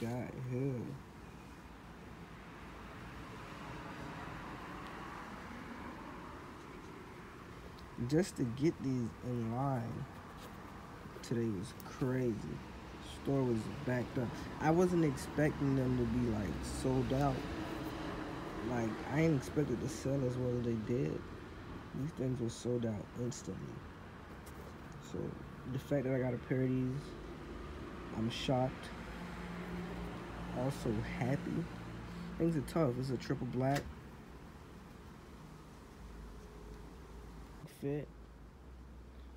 got here. Just to get these in line today was crazy. Store was backed up. I wasn't expecting them to be like sold out. Like I ain't expected to sell as well as they did. These things were sold out instantly. So the fact that I got a pair of these, I'm shocked. Also happy. Things are tough. It's a triple black. Fit.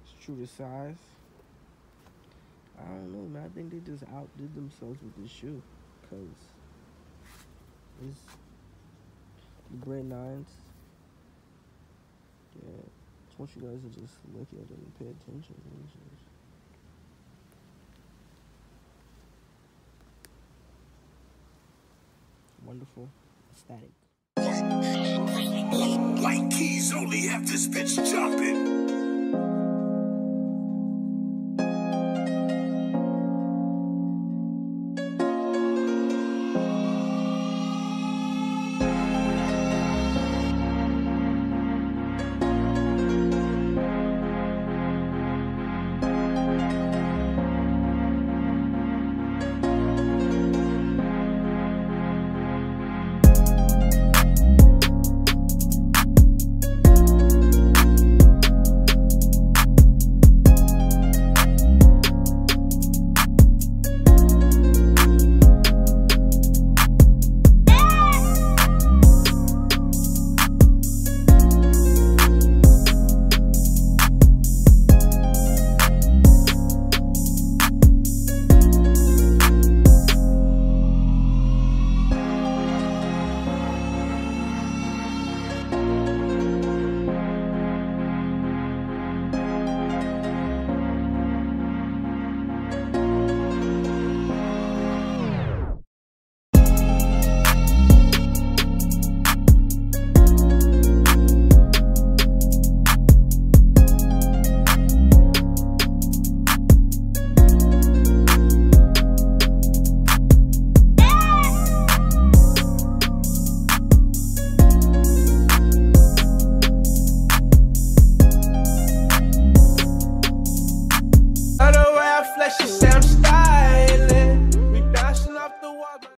It's true to size. I don't know, man. I think they just outdid themselves with this shoe. Because it's the Bred Nines. Yeah. Just want you guys to just look at it and pay attention. It's just- Wonderful. Static. White keys only have this bitch jumping. I